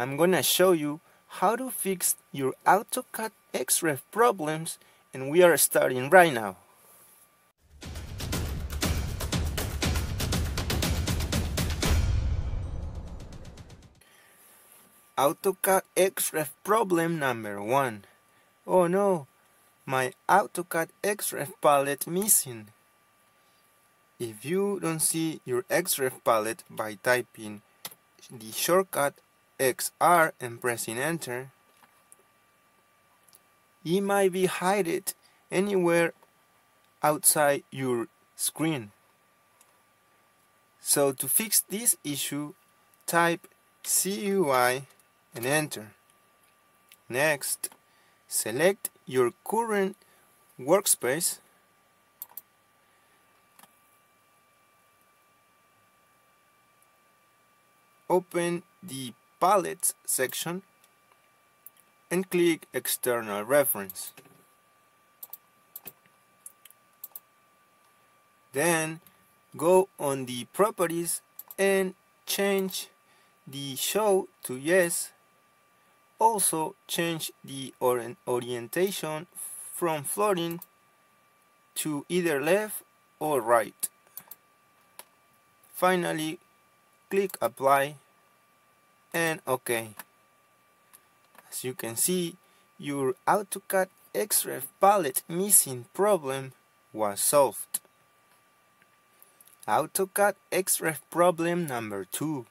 I'm gonna show you how to fix your AutoCAD XREF problems and we are starting right now. AutoCAD XREF problem number one. Oh no, my AutoCAD XREF palette missing. If you don't see your XREF palette by typing the shortcut XR and pressing enter, it might be hidden anywhere outside your screen. So to fix this issue, type CUI and enter. Next, select your current workspace open the Palettes section and click External Reference. Then go on the Properties and change the Show to Yes. Also change the orientation from floating to either left or right. Finally, click Apply and OK. As you can see, your AutoCAD XREF palette missing problem was solved. AutoCAD XREF problem number 2.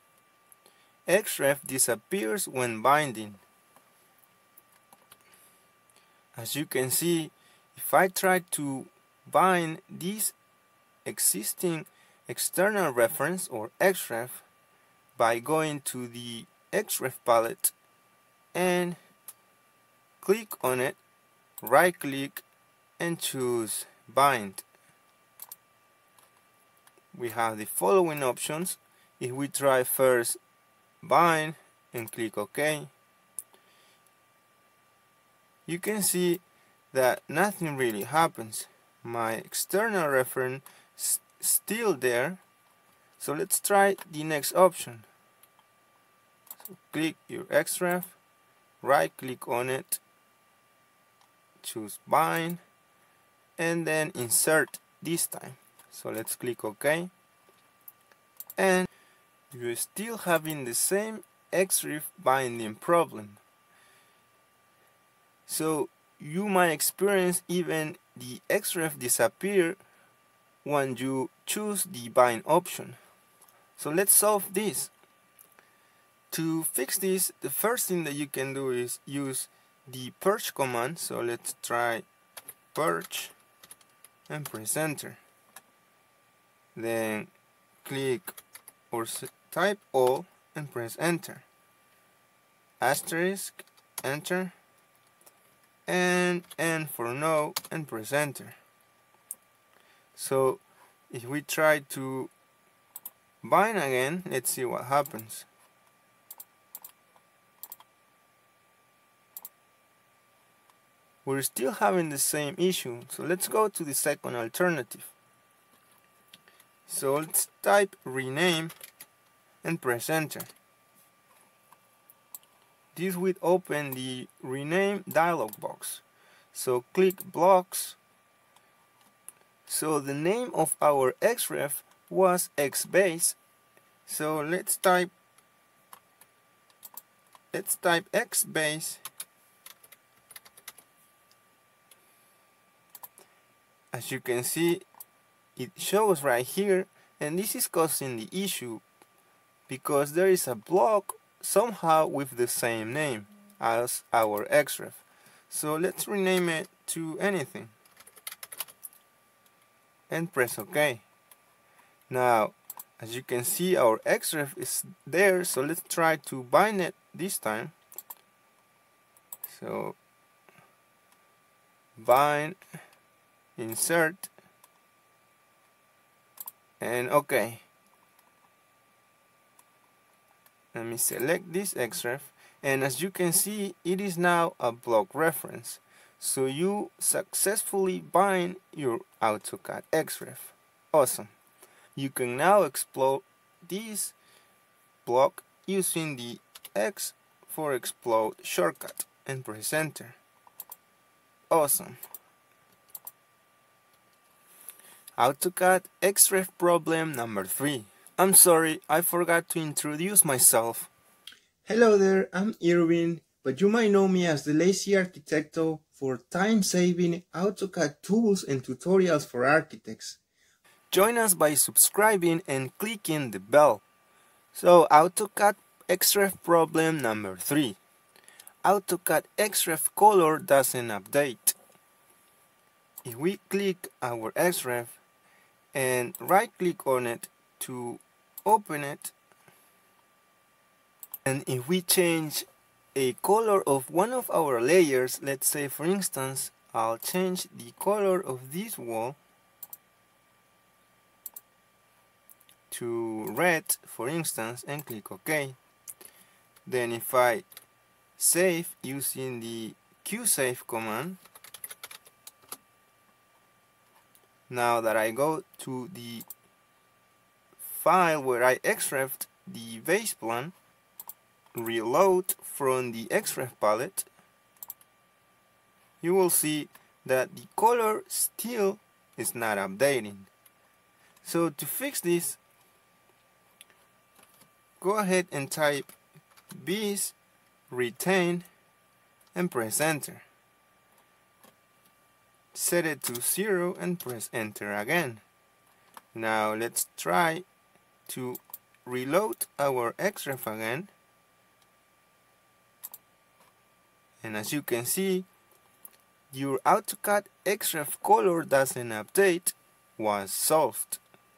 XREF disappears when binding. As you can see, if I try to bind this existing external reference or XREF by going to the XREF palette and click on it, right click and choose bind. We have the following options. If we try first bind and click OK, you can see that nothing really happens. My external reference is still there. So let's try the next option So click your XREF, right click on it, choose bind, and then insert this time. So let's click OK. And you're still having the same XREF binding problem. So you might experience even the XREF disappear when you choose the bind option. So let's solve this. To fix this, the first thing that you can do is use the purge command. So let's try purge and press enter. Then click or type all and press enter. Asterisk, enter, and N for no and press enter. So if we try to bind again, let's see what happens. we're still having the same issue so let's go to the second alternative. So let's type rename and press enter. This will open the rename dialog box. So click blocks. So the name of our xref was x base so let's type let's type x base as you can see it shows right here and this is causing the issue because there is a block somehow with the same name as our xref. So let's rename it to anything and press ok now as you can see our xref is there so let's try to bind it this time. So bind insert and okay. Let me select this xref and as you can see it is now a block reference. So you successfully bind your AutoCAD XREF. Awesome you can now explode this block using the X for explode shortcut and press enter. Awesome. AutoCAD XREF problem number 3. I'm sorry, I forgot to introduce myself. Hello there, I'm Irwin, but you might know me as the Lazy Arquitecto for time-saving AutoCAD tools and tutorials for architects. Join us by subscribing and clicking the bell. So AutoCAD XREF problem number 3. AutoCAD XREF color doesn't update. If we click our XREF and right click on it to open it and if we change a color of one of our layers let's say for instance I'll change the color of this wall to red for instance and click OK. Then if I save using the qsave command now that I go to the file where I extracted the base plan reload from the XREF palette you will see that the color still is not updating. So to fix this go ahead and type bis retain and press enter. Set it to 0 and press enter again. Now let's try to reload our XREF again. And as you can see your AutoCAD XREF color doesn't update was solved.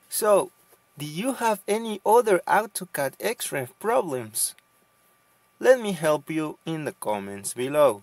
So, do you have any other AutoCAD XREF problems? Let me help you in the comments below.